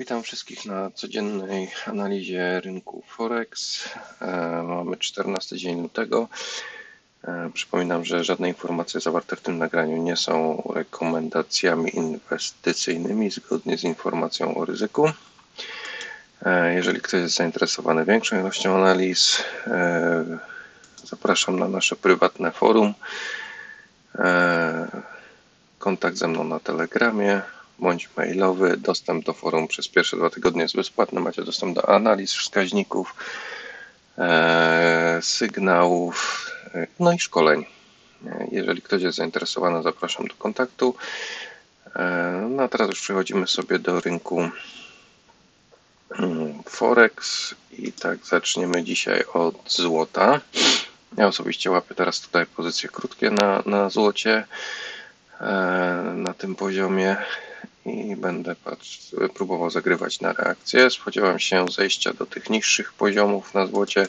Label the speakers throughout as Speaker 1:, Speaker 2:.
Speaker 1: Witam wszystkich na codziennej analizie rynku Forex. E, mamy 14 dzień lutego. E, przypominam, że żadne informacje zawarte w tym nagraniu nie są rekomendacjami inwestycyjnymi zgodnie z informacją o ryzyku. E, jeżeli ktoś jest zainteresowany większą ilością analiz, zapraszam na nasze prywatne forum. Kontakt ze mną na Telegramie bądź mailowy. Dostęp do forum przez pierwsze dwa tygodnie jest bezpłatny. Macie dostęp do analiz, wskaźników, e, sygnałów, e, no i szkoleń. E, jeżeli ktoś jest zainteresowany, zapraszam do kontaktu. No a teraz już przechodzimy sobie do rynku mm, Forex i tak zaczniemy dzisiaj od złota. Ja osobiście łapię teraz tutaj pozycje krótkie na, na złocie na tym poziomie i będę patrz, próbował zagrywać na reakcję. Spodziewam się zejścia do tych niższych poziomów na złocie,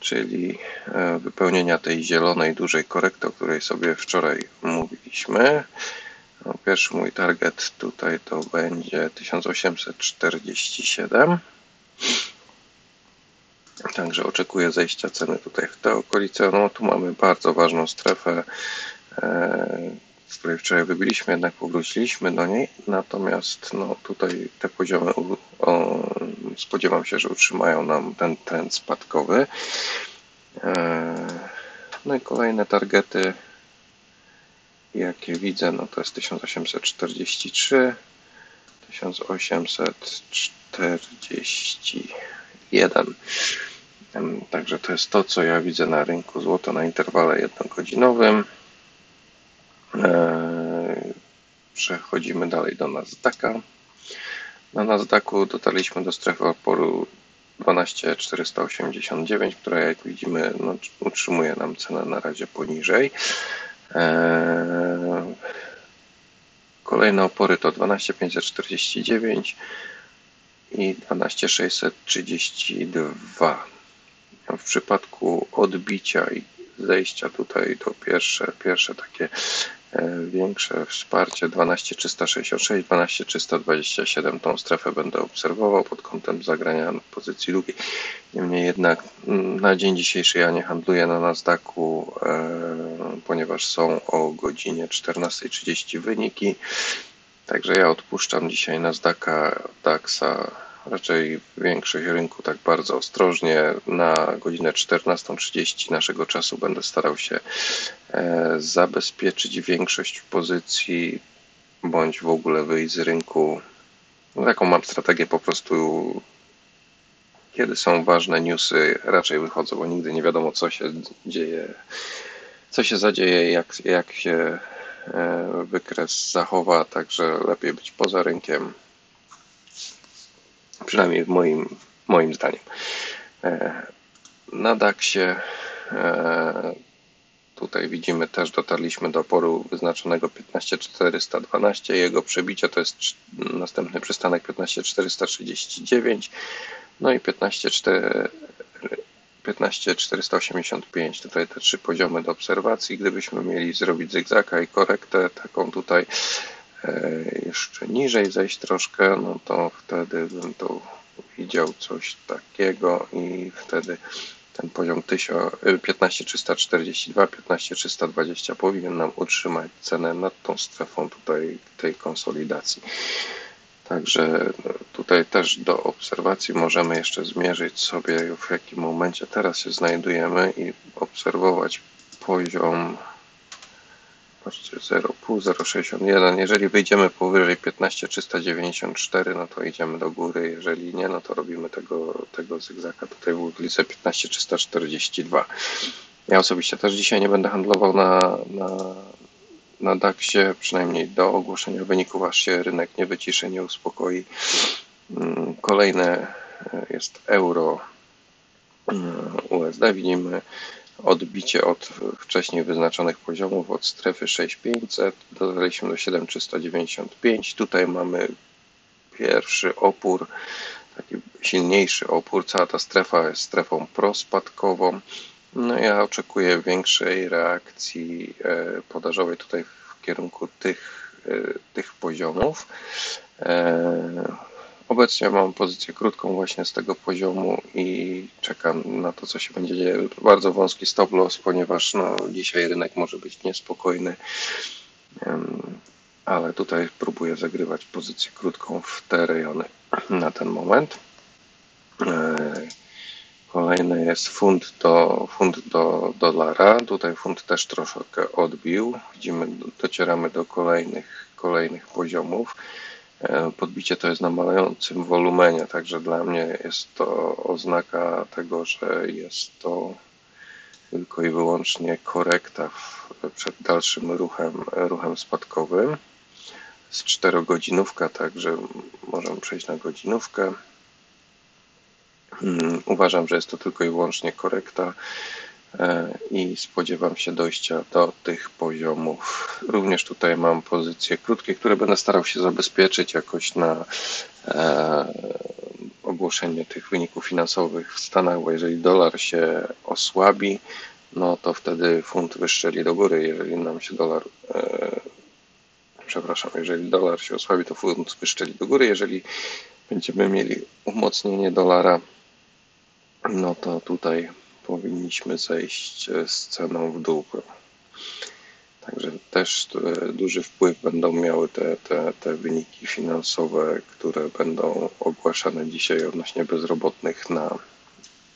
Speaker 1: czyli e, wypełnienia tej zielonej dużej korekty, o której sobie wczoraj mówiliśmy. No, pierwszy mój target tutaj to będzie 1847. Także oczekuję zejścia ceny tutaj w te okolice. No tu mamy bardzo ważną strefę e, z której wczoraj wybiliśmy, jednak powróciliśmy do niej. Natomiast no, tutaj te poziomy o, spodziewam się, że utrzymają nam ten trend spadkowy. E, no i kolejne targety, jakie widzę, no to jest 1843, 1841. Także to jest to, co ja widzę na rynku złota na interwale jednogodzinowym. E, przechodzimy dalej do Nasdaqa. Na Nasdaqu dotarliśmy do strefy oporu 12489, która jak widzimy no, utrzymuje nam cenę na razie poniżej. E, kolejne opory to 12549 i 12632. W przypadku odbicia i zejścia tutaj to pierwsze, pierwsze takie większe wsparcie 12366, 12327 tą strefę będę obserwował pod kątem zagrania pozycji długiej. Niemniej jednak mm, na dzień dzisiejszy ja nie handluję na Nasdaqu, e, ponieważ są o godzinie 14.30 wyniki. Także ja odpuszczam dzisiaj Nasdaqa, DAXa, raczej większość rynku tak bardzo ostrożnie. Na godzinę 14.30 naszego czasu będę starał się e, zabezpieczyć większość pozycji, bądź w ogóle wyjść z rynku. No, taką mam strategię po prostu. Kiedy są ważne newsy, raczej wychodzę, bo nigdy nie wiadomo, co się dzieje, co się zadzieje, jak, jak się e, wykres zachowa, także lepiej być poza rynkiem Przynajmniej moim, moim zdaniem. E, na DAXie e, tutaj widzimy też dotarliśmy do oporu wyznaczonego 15412. Jego przebicie to jest następny przystanek 15439. No i 15485. Tutaj te trzy poziomy do obserwacji. Gdybyśmy mieli zrobić zygzaka i korektę taką tutaj E, jeszcze niżej zejść troszkę, no to wtedy bym tu widział coś takiego i wtedy ten poziom 15342, 15320 powinien nam utrzymać cenę nad tą strefą tutaj tej konsolidacji. Także tutaj też do obserwacji możemy jeszcze zmierzyć sobie w jakim momencie teraz się znajdujemy i obserwować poziom Patrzcie, 0,5, 0,61. Jeżeli wyjdziemy powyżej 15,394, no to idziemy do góry. Jeżeli nie, no to robimy tego, tego zygzaka tutaj w ulicy 15,342. Ja osobiście też dzisiaj nie będę handlował na, na, na DAX-ie, przynajmniej do ogłoszenia wyników, aż się rynek nie wyciszy, nie uspokoi. Mm, kolejne e, jest euro mm, USD. Widzimy odbicie od wcześniej wyznaczonych poziomów od strefy 6500 dotarliśmy do 7395 tutaj mamy pierwszy opór taki silniejszy opór. Cała ta strefa jest strefą prospadkową. No ja oczekuję większej reakcji e, podażowej tutaj w kierunku tych, e, tych poziomów. E, Obecnie mam pozycję krótką właśnie z tego poziomu i czekam na to, co się będzie dzieje. Bardzo wąski stop loss, ponieważ no, dzisiaj rynek może być niespokojny, ale tutaj próbuję zagrywać pozycję krótką w te rejony na ten moment. E, kolejny jest funt do, funt do dolara. Tutaj funt też troszeczkę odbił. Widzimy, docieramy do kolejnych, kolejnych poziomów. E, podbicie to jest na malejącym wolumenie, także dla mnie jest to oznaka tego, że jest to tylko i wyłącznie korekta w, przed dalszym ruchem, ruchem spadkowym. Z czterogodzinówka, także możemy przejść na godzinówkę. Hmm, uważam, że jest to tylko i wyłącznie korekta. E, i spodziewam się dojścia do tych poziomów. Również tutaj mam pozycje krótkie, które będę starał się zabezpieczyć jakoś na e, ogłoszenie tych wyników finansowych w Stanach, bo jeżeli dolar się osłabi, no to wtedy funt wyszczeli do góry. Jeżeli nam się dolar, e, przepraszam, jeżeli dolar się osłabi, to funt wyszczeli do góry. Jeżeli będziemy mieli umocnienie dolara, no to tutaj powinniśmy zejść e, z ceną w dół. Także też e, duży wpływ będą miały te, te, te wyniki finansowe, które będą ogłaszane dzisiaj odnośnie bezrobotnych na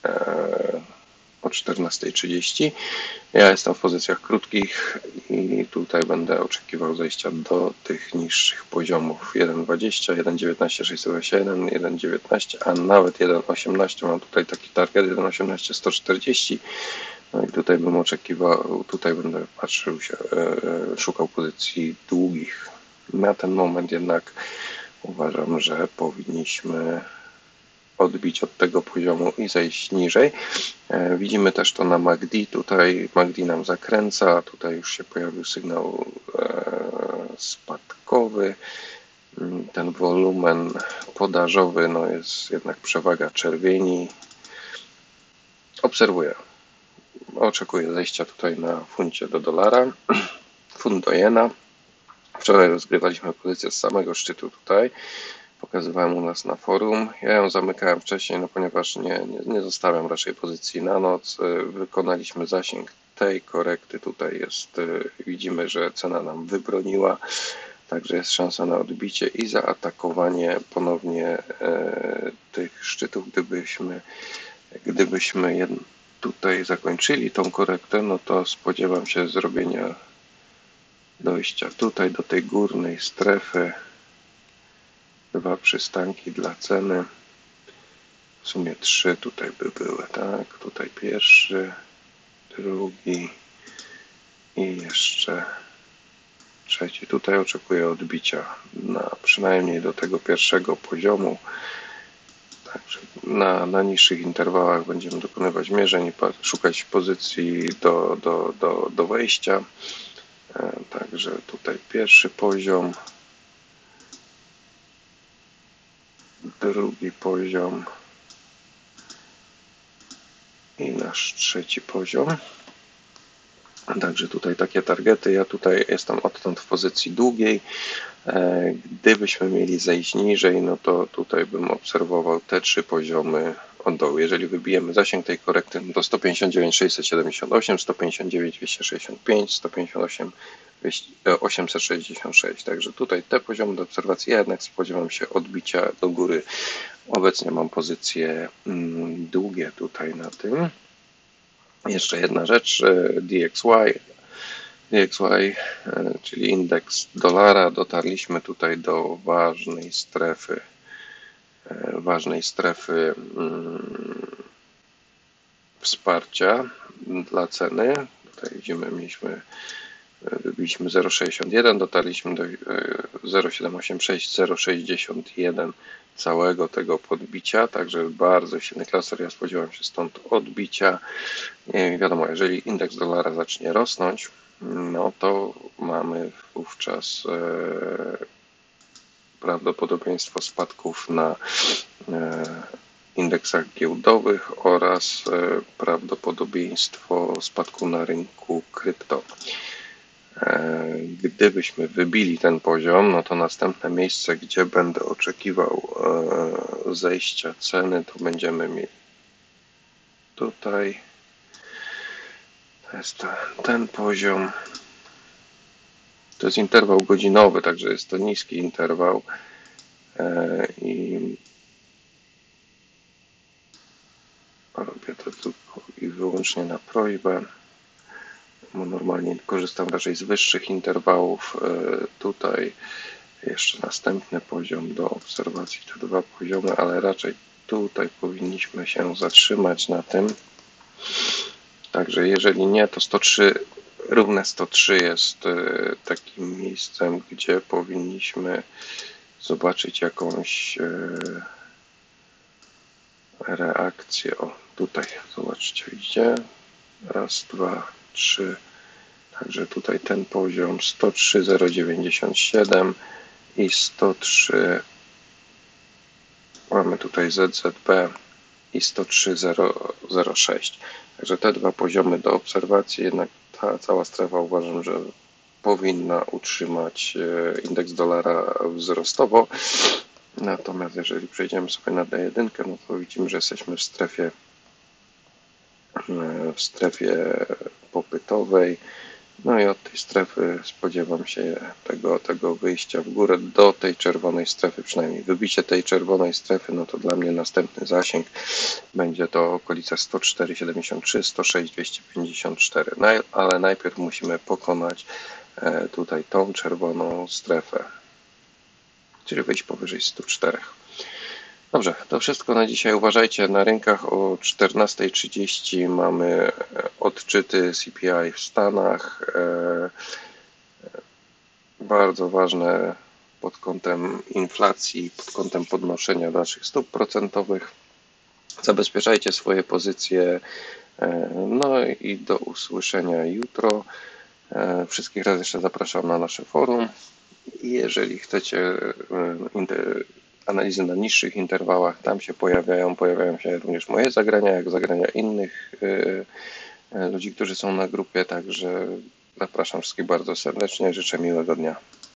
Speaker 1: e, o 14.30. Ja jestem w pozycjach krótkich i tutaj będę oczekiwał zejścia do tych niższych poziomów 1.20, 1.19, 621, 1.19, a nawet 1.18. Mam tutaj taki target 1.18, 140. No i tutaj bym oczekiwał, tutaj będę patrzył się, e, szukał pozycji długich. Na ten moment jednak uważam, że powinniśmy odbić od tego poziomu i zejść niżej. E, widzimy też to na MACD. Tutaj MACD nam zakręca. Tutaj już się pojawił sygnał e, spadkowy. Mm, ten wolumen podażowy no jest jednak przewaga czerwieni. Obserwuję. Oczekuję zejścia tutaj na funcie do dolara, funt do jena. Wczoraj rozgrywaliśmy pozycję z samego szczytu tutaj pokazywałem u nas na forum. Ja ją zamykałem wcześniej, no ponieważ nie, nie, nie zostawiam raczej pozycji na noc. Y, wykonaliśmy zasięg tej korekty. Tutaj jest, y, widzimy, że cena nam wybroniła, także jest szansa na odbicie i zaatakowanie ponownie e, tych szczytów. Gdybyśmy, gdybyśmy tutaj zakończyli tą korektę, no to spodziewam się zrobienia dojścia tutaj do tej górnej strefy dwa przystanki dla ceny. W sumie trzy tutaj by były, tak? Tutaj pierwszy, drugi i jeszcze trzeci. Tutaj oczekuję odbicia na przynajmniej do tego pierwszego poziomu. Także na, na niższych interwałach będziemy dokonywać mierzeń szukać pozycji do, do, do, do wejścia. E, także tutaj pierwszy poziom. Drugi poziom i nasz trzeci poziom. Także tutaj takie targety. Ja tutaj jestem odtąd w pozycji długiej. E, gdybyśmy mieli zejść niżej, no to tutaj bym obserwował te trzy poziomy od dołu. Jeżeli wybijemy zasięg tej korekty, no to 159 678, 159 265, 158 866. Także tutaj te poziomy do obserwacji, ja jednak spodziewam się odbicia do góry. Obecnie mam pozycje mm, długie tutaj na tym. Jeszcze jedna rzecz, e, DXY. DXY, e, czyli indeks dolara, dotarliśmy tutaj do ważnej strefy, e, ważnej strefy mm, wsparcia dla ceny. Tutaj widzimy, mieliśmy Wybiliśmy 0,61, dotarliśmy do 0,786, e, 0,61 całego tego podbicia, także bardzo silny klaser. Ja spodziewam się stąd odbicia. I wiadomo, jeżeli indeks dolara zacznie rosnąć, no to mamy wówczas e, prawdopodobieństwo spadków na e, indeksach giełdowych oraz prawdopodobieństwo spadku na rynku krypto. E, Gdybyśmy wybili ten poziom, no to następne miejsce, gdzie będę oczekiwał e, zejścia ceny, to będziemy mieli tutaj. To jest ten, ten poziom. To jest interwał godzinowy, także jest to niski interwał. E, I robię to tylko i wyłącznie na prośbę normalnie korzystam raczej z wyższych interwałów. E, Tutaj jeszcze następny poziom do obserwacji, te dwa poziomy, ale raczej tutaj powinniśmy się zatrzymać na tym. Także jeżeli nie, to 103, równe 103 jest e, takim miejscem, gdzie powinniśmy zobaczyć jakąś e, reakcję. O, tutaj zobaczcie, idzie. Raz, dwa, 3. Także tutaj ten poziom 103,097 i 103 mamy tutaj ZZB i 103,006. Także te dwa poziomy do obserwacji, jednak ta cała strefa uważam, że powinna utrzymać e, indeks dolara wzrostowo. Natomiast jeżeli przejdziemy sobie na D1, no to widzimy, że jesteśmy w strefie w strefie popytowej. No i od tej strefy spodziewam się tego, tego wyjścia w górę do tej czerwonej strefy, przynajmniej wybicie tej czerwonej strefy, no to dla mnie następny zasięg będzie to okolica 104,73, 106,254, no, ale najpierw musimy pokonać e, tutaj tą czerwoną strefę, czyli wyjść powyżej 104. Dobrze, to wszystko na dzisiaj. Uważajcie, na rynkach o 14.30 mamy odczyty CPI w Stanach. E, bardzo ważne pod kątem inflacji, pod kątem podnoszenia naszych stóp procentowych. Zabezpieczajcie swoje pozycje. E, no i do usłyszenia jutro. E, wszystkich raz jeszcze zapraszam na nasze forum. Jeżeli chcecie analizy na niższych interwałach, tam się pojawiają, pojawiają się również moje zagrania, jak zagrania innych y, y, ludzi, którzy są na grupie, także zapraszam wszystkich bardzo serdecznie, życzę miłego dnia.